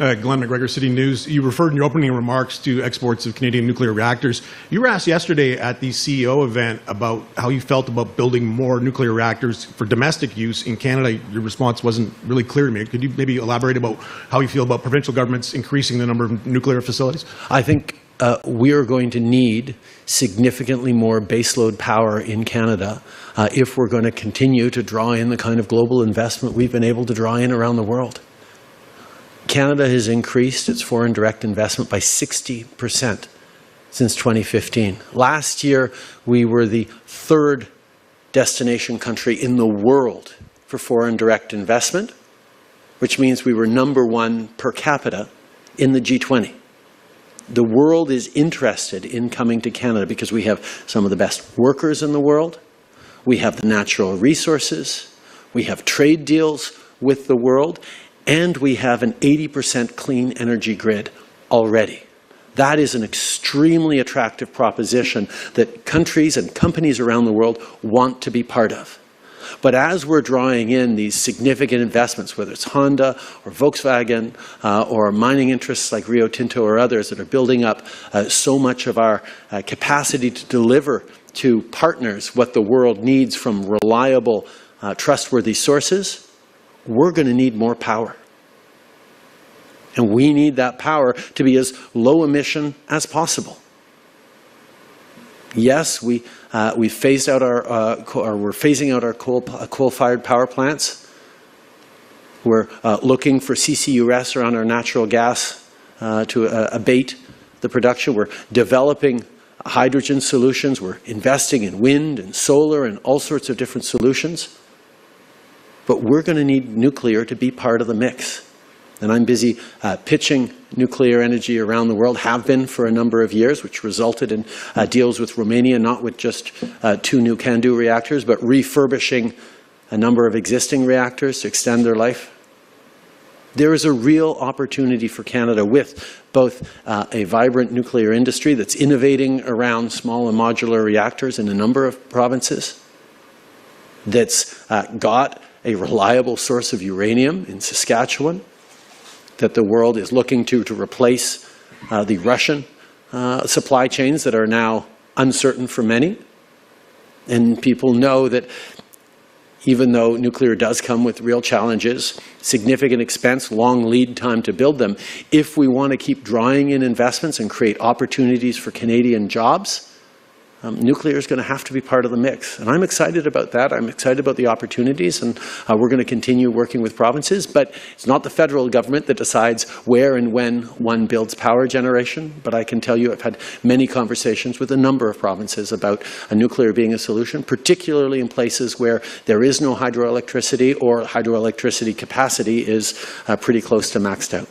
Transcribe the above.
Uh, Glen McGregor, City News. You referred in your opening remarks to exports of Canadian nuclear reactors. You were asked yesterday at the CEO event about how you felt about building more nuclear reactors for domestic use in Canada. Your response wasn't really clear to me. Could you maybe elaborate about how you feel about provincial governments increasing the number of nuclear facilities? I think uh, we are going to need significantly more baseload power in Canada uh, if we're going to continue to draw in the kind of global investment we've been able to draw in around the world. Canada has increased its foreign direct investment by 60% since 2015. Last year, we were the third destination country in the world for foreign direct investment, which means we were number one per capita in the G20. The world is interested in coming to Canada because we have some of the best workers in the world, we have the natural resources, we have trade deals with the world, and we have an 80% clean energy grid already. That is an extremely attractive proposition that countries and companies around the world want to be part of. But as we're drawing in these significant investments, whether it's Honda or Volkswagen uh, or mining interests like Rio Tinto or others that are building up uh, so much of our uh, capacity to deliver to partners what the world needs from reliable, uh, trustworthy sources, we're going to need more power. And we need that power to be as low emission as possible. Yes, we, uh, we phased out our, uh, or we're phasing out our coal, uh, coal-fired power plants. We're uh, looking for CCUS around our natural gas uh, to uh, abate the production. We're developing hydrogen solutions. We're investing in wind and solar and all sorts of different solutions. But we're going to need nuclear to be part of the mix. And I'm busy uh, pitching nuclear energy around the world, have been for a number of years, which resulted in uh, deals with Romania, not with just uh, two new CANDU reactors, but refurbishing a number of existing reactors to extend their life. There is a real opportunity for Canada with both uh, a vibrant nuclear industry that's innovating around small and modular reactors in a number of provinces, that's uh, got a reliable source of uranium in Saskatchewan, that the world is looking to to replace uh, the Russian uh, supply chains that are now uncertain for many. And people know that even though nuclear does come with real challenges, significant expense, long lead time to build them, if we want to keep drawing in investments and create opportunities for Canadian jobs, um, nuclear is going to have to be part of the mix. And I'm excited about that. I'm excited about the opportunities, and uh, we're going to continue working with provinces. But it's not the federal government that decides where and when one builds power generation. But I can tell you I've had many conversations with a number of provinces about a nuclear being a solution, particularly in places where there is no hydroelectricity or hydroelectricity capacity is uh, pretty close to maxed out.